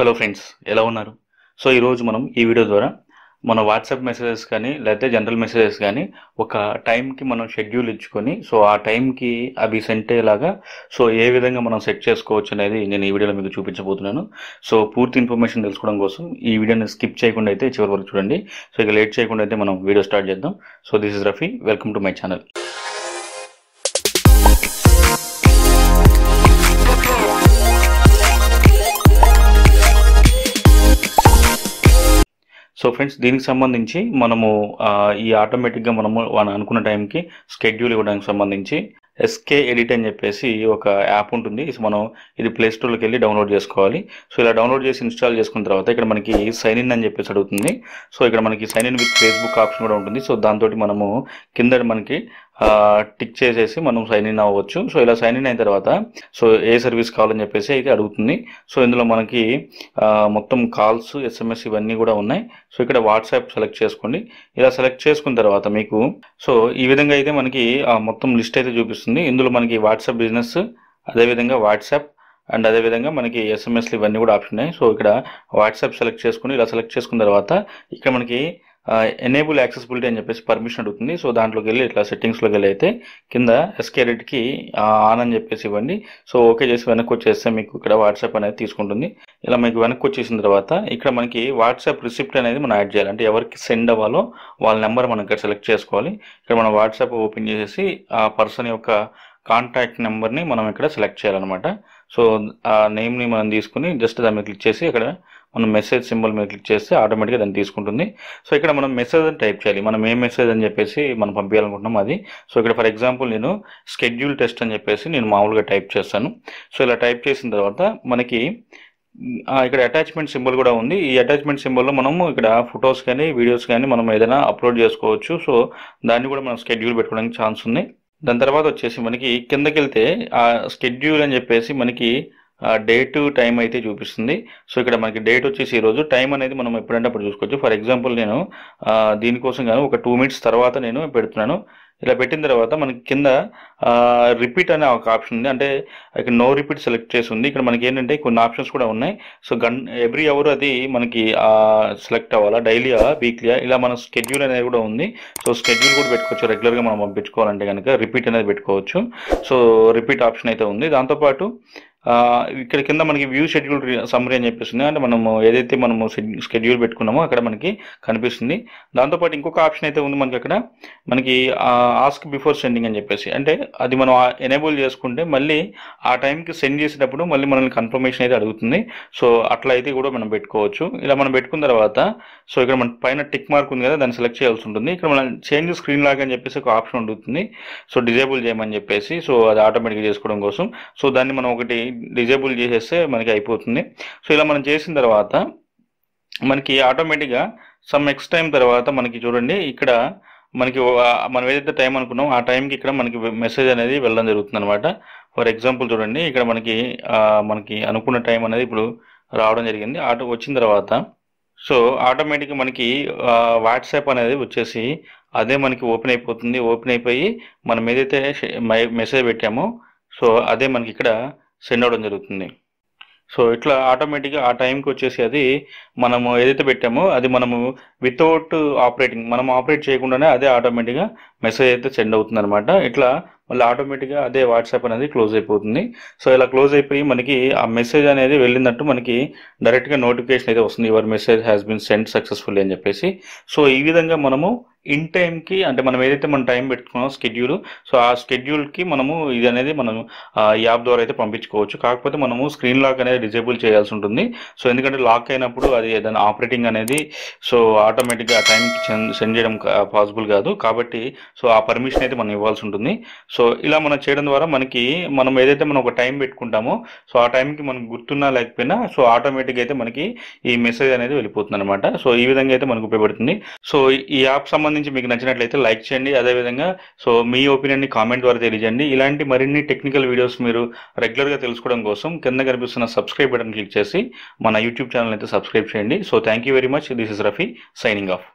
Hello friends ఎలా ఉన్నారు? So ఈరోజు మనం ఈ వీడియో ద్వారా మన వాట్సాప్ మెసేజెస్ కానీ లేకపోతే జనరల్ మెసేజెస్ కానీ ఒక టైంకి మనం షెడ్యూల్ ఇచ్చుకొని సో ఆ టైంకి అవి సెంట్ అయ్యేలాగా సో ఏ విధంగా మనం సెట్ చేసుకోవచ్చు అనేది నేను ఈ వీడియోలో మీకు చూపించబోతున్నాను. సో పూర్తి ఇన్ఫర్మేషన్ తెలుసుకోవడం కోసం ఈ వీడియోని స్కిప్ చేయకుండా అయితే చివరి వరకు చూడండి. సో ఇక లేట్ చేయకుండా అయితే మనం వీడియో స్టార్ట్ చేద్దాం. So this is Rafi welcome to my channel so friends దీనికి సంబంధించి మనము ఈ ఆటోమేటిక్గా మనము మనం అనుకున్న టైంకి స్కెడ్యూల్ ఇవ్వడానికి సంబంధించి ఎస్కే ఎడిట్ అని చెప్పేసి ఒక యాప్ ఉంటుంది. మనం ఇది ప్లే స్టోర్లోకి వెళ్ళి డౌన్లోడ్ చేసుకోవాలి. సో ఇలా డౌన్లోడ్ చేసి ఇన్స్టాల్ చేసుకున్న తర్వాత ఇక్కడ మనకి సైన్ ఇన్ అని చెప్పేసి అడుగుతుంది. సో ఇక్కడ మనకి sign in with Facebook option కూడా ఉంటుంది. సో దాంతో మనము కింద మనకి టిక్ చేసేసి మనం సైన్ ఇన్ అవ్వచ్చు. సో ఇలా సైన్ ఇన్ అయిన తర్వాత సో ఏ సర్వీస్ కావాలని చెప్పేసి అయితే అడుగుతుంది. సో ఇందులో మనకి మొత్తం కాల్స్ ఎస్ఎంఎస్ ఇవన్నీ కూడా ఉన్నాయి. సో ఇక్కడ వాట్సాప్ సెలెక్ట్ చేసుకోండి. ఇలా సెలెక్ట్ చేసుకున్న తర్వాత మీకు సో ఈ విధంగా అయితే మనకి మొత్తం లిస్ట్ అయితే చూపిస్తుంది. ఇందులో మనకి వాట్సాప్ బిజినెస్ అదేవిధంగా వాట్సాప్ అండ్ అదేవిధంగా మనకి ఎస్ఎంఎస్లు ఇవన్నీ కూడా ఆప్షన్ ఉన్నాయి. సో ఇక్కడ వాట్సాప్ సెలెక్ట్ చేసుకుని ఇలా సెలెక్ట్ చేసుకున్న తర్వాత ఇక్కడ మనకి ఎనేబుల్ యాక్సెసిబిలిటీ అని చెప్పేసి పర్మిషన్ అడుగుతుంది. సో దాంట్లోకి వెళ్ళి ఇట్లా సెట్టింగ్స్లోకి వెళ్ళి అయితే కింద ఎస్కేరెడ్కి ఆన్ అని చెప్పేసి ఇవ్వండి. సో ఓకే చేసి వెనక్కి వచ్చేస్తే మీకు ఇక్కడ వాట్సాప్ అనేది తీసుకుంటుంది. ఇలా మీకు వెనక్కి వచ్చేసిన తర్వాత ఇక్కడ మనకి వాట్సాప్ రిసిప్ట్ అనేది మనం యాడ్ చేయాలి. అంటే ఎవరికి సెండ్ అవ్వాలో వాళ్ళ నెంబర్ మనం ఇక్కడ సెలెక్ట్ చేసుకోవాలి. ఇక్కడ మనం వాట్సాప్ ఓపెన్ చేసేసి ఆ పర్సన్ యొక్క కాంటాక్ట్ నెంబర్ని మనం ఇక్కడ సెలెక్ట్ చేయాలన్నమాట. సో ఆ నేమ్ని మనం తీసుకుని జస్ట్ దాని క్లిక్ చేసి ఇక్కడ మనం మెసేజ్ సింబల్ మీద క్లిక్ చేస్తే ఆటోమేటిక్గా దాన్ని తీసుకుంటుంది. సో ఇక్కడ మనం మెసేజ్ అని టైప్ చేయాలి. మనం ఏ మెసేజ్ అని చెప్పేసి మనం పంపించాలనుకుంటున్నాం అది. సో ఇక్కడ ఫర్ ఎగ్జాంపుల్ నేను స్కెడ్యూల్ టెస్ట్ అని చెప్పేసి నేను మామూలుగా టైప్ చేస్తాను. సో ఇలా టైప్ చేసిన తర్వాత మనకి ఇక్కడ అటాచ్మెంట్ సింబల్ కూడా ఉంది. ఈ అటాచ్మెంట్ సింబల్లో మనము ఇక్కడ ఫొటోస్ కానీ వీడియోస్ కానీ మనం ఏదైనా అప్లోడ్ చేసుకోవచ్చు. సో దాన్ని కూడా మనం స్కెడ్యూల్ పెట్టుకోవడానికి ఛాన్స్ ఉంది. దాని తర్వాత వచ్చేసి మనకి కిందకి వెళ్తే ఆ స్కెడ్యూల్ అని చెప్పేసి మనకి డేట్ టైం అయితే చూపిస్తుంది. సో ఇక్కడ మనకి డేట్ వచ్చేసి ఈ రోజు. టైం అనేది మనం ఎప్పుడంటే అప్పుడు చూసుకోవచ్చు. ఫర్ ఎగ్జాంపుల్ నేను దీనికోసం కానీ ఒక టూ మినిట్స్ తర్వాత నేను పెడుతున్నాను. ఇలా పెట్టిన తర్వాత మనకి కింద రిపీట్ అనే ఒక ఆప్షన్ ఉంది. అంటే ఇక్కడ నో రిపీట్ సెలెక్ట్ చేసి ఉంది. ఇక్కడ మనకి ఏంటంటే కొన్ని ఆప్షన్స్ కూడా ఉన్నాయి. సో గన్ ఎవ్రీ అవర్ అది మనకి సెలెక్ట్ అవ్వాలా? డైలీయా వీక్లీయా ఇలా మన స్కెడ్యూల్ అనేది కూడా ఉంది. సో స్కెడ్యూల్ కూడా పెట్టుకోవచ్చు. రెగ్యులర్గా మనం పంపించుకోవాలంటే కనుక రిపీట్ అనేది పెట్టుకోవచ్చు. సో రిపీట్ ఆప్షన్ అయితే ఉంది. దాంతోపాటు ఇక్కడ కింద మనకి వ్యూ షెడ్యూల్ సమ్మరీ అని చెప్పేస్తుంది అంటే మనము ఏదైతే మనము షెడ్యూల్ పెట్టుకున్నామో అక్కడ మనకి కనిపిస్తుంది. దాంతోపాటు ఇంకొక ఆప్షన్ అయితే ఉంది మనకి అక్కడ. మనకి ఆస్క్ బిఫోర్ సెండింగ్ అని చెప్పేసి. అంటే అది మనం ఎనేబుల్ చేసుకుంటే మళ్ళీ ఆ టైంకి సెండ్ చేసేటప్పుడు మళ్ళీ మనల్ని కన్ఫర్మేషన్ అయితే అడుగుతుంది. సో అట్లా అయితే కూడా మనం పెట్టుకోవచ్చు. ఇలా మనం పెట్టుకున్న తర్వాత సో ఇక్కడ మన పైన టిక్ మార్క్ ఉంది కదా దాన్ని సెలెక్ట్ చేయాల్సి ఉంటుంది. ఇక్కడ మనం చేంజ్ స్క్రీన్ లాగా అని చెప్పేసి ఒక ఆప్షన్ ఉంటుంది సో డిజేబుల్ చేయమని చెప్పేసి. సో అది ఆటోమేటిక్గా చేసుకోవడం కోసం. సో దాన్ని మనం ఒకటి డిజేబుల్ చేసేస్తే మనకి అయిపోతుంది. సో ఇలా మనం చేసిన తర్వాత మనకి ఆటోమేటిక్గా సమ్ ఎక్స్ టైం తర్వాత మనకి చూడండి ఇక్కడ మనకి మనం ఏదైతే టైం అనుకున్నాం ఆ టైంకి ఇక్కడ మనకి మెసేజ్ అనేది వెళ్ళడం జరుగుతుంది అనమాట ఫర్ ఎగ్జాంపుల్ చూడండి ఇక్కడ మనకి మనకి అనుకున్న టైం అనేది ఇప్పుడు రావడం జరిగింది. ఆటో వచ్చిన తర్వాత సో ఆటోమేటిక్గా మనకి వాట్సాప్ అనేది వచ్చేసి అదే మనకి ఓపెన్ అయిపోతుంది. ఓపెన్ అయిపోయి మనం ఏదైతే మెసేజ్ పెట్టామో సో అదే మనకి ఇక్కడ సెండ్ అవడం జరుగుతుంది. సో ఇట్లా ఆటోమేటిక్గా ఆ టైంకి వచ్చేసి అది మనము ఏదైతే పెట్టామో అది మనము వితౌట్ ఆపరేటింగ్ మనం ఆపరేట్ చేయకుండానే అదే ఆటోమేటిక్గా మెసేజ్ అయితే సెండ్ అవుతుంది అనమాట ఇట్లా మళ్ళీ ఆటోమేటిక్గా అదే వాట్సాప్ అనేది క్లోజ్ అయిపోతుంది. సో ఇలా క్లోజ్ అయిపోయి మనకి ఆ మెసేజ్ అనేది వెళ్ళినట్టు మనకి డైరెక్ట్గా నోటిఫికేషన్ అయితే వస్తుంది. Your message has been send successful అని చెప్పేసి. సో ఈ విధంగా మనము ఇన్ టైంకి అంటే మనం ఏదైతే మనం టైం పెట్టుకున్నామో స్కెడ్యూల్ సో ఆ స్కెడ్యూల్కి మనము ఇది అనేది మనం ఆ యాప్ ద్వారా అయితే పంపించుకోవచ్చు. కాకపోతే మనము స్క్రీన్ లాక్ అనేది డిజేబుల్ చేయాల్సి ఉంటుంది. సో ఎందుకంటే లాక్ అయినప్పుడు అది ఏదైనా ఆపరేటింగ్ అనేది సో ఆటోమేటిక్గా ఆ టైంకి సెండ్ చేయడం పాసిబుల్ కాదు. కాబట్టి సో ఆ పర్మిషన్ అయితే మనం ఇవ్వాల్సి ఉంటుంది. సో సో ఇలా మనం చేయడం ద్వారా మనకి మనం ఏదైతే మనం ఒక టైం పెట్టుకుంటామో సో ఆ టైంకి మనకు గుర్తున్నా లేకపోయినా సో ఆటోమేటిక్గా అయితే మనకి ఈ మెసేజ్ అనేది వెళ్ళిపోతుంది అనమాట సో ఈ విధంగా అయితే మనకు ఉపయోగపడుతుంది. సో ఈ యాప్ సంబంధించి మీకు నచ్చినట్లయితే లైక్ చేయండి. అదేవిధంగా సో మీ ఒపీనియన్ని కామెంట్ ద్వారా తెలియజేయండి. ఇలాంటి మరిన్ని టెక్నికల్ వీడియోస్ మీరు రెగ్యులర్గా తెలుసుకోవడం కోసం కింద కనిపిస్తున్న సబ్స్క్రైబ్ బటన్ క్లిక్ చేసి మన యూట్యూబ్ ఛానల్ అయితే సబ్స్క్రైబ్ చేయండి. So thank you very much this is Rafi signing off